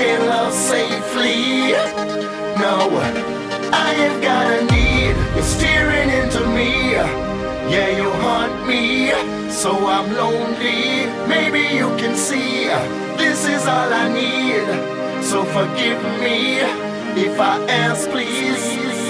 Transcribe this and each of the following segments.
taking us safely. No, I have got a need. You're staring into me. Yeah, you haunt me, so I'm lonely. Maybe you can see this is all I need. So forgive me if I ask, please.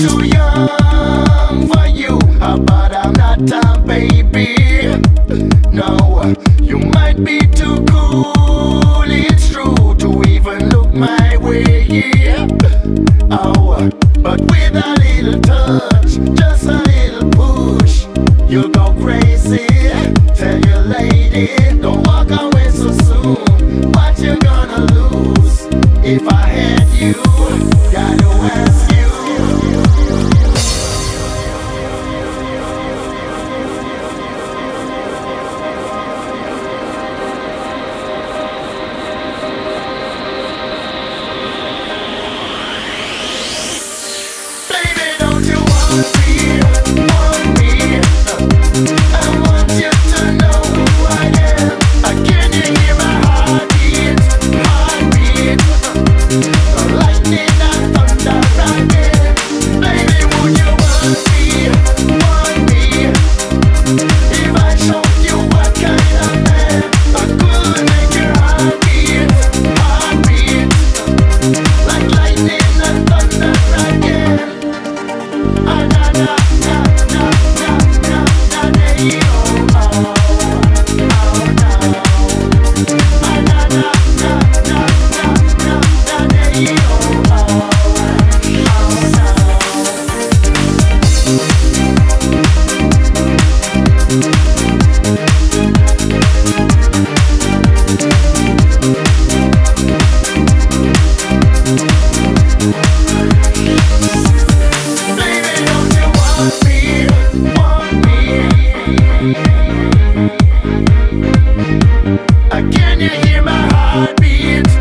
too young for you, but I'm not a baby. No, you might be too cool, it's true, to even look my way. Yeah.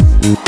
Mm-hmm.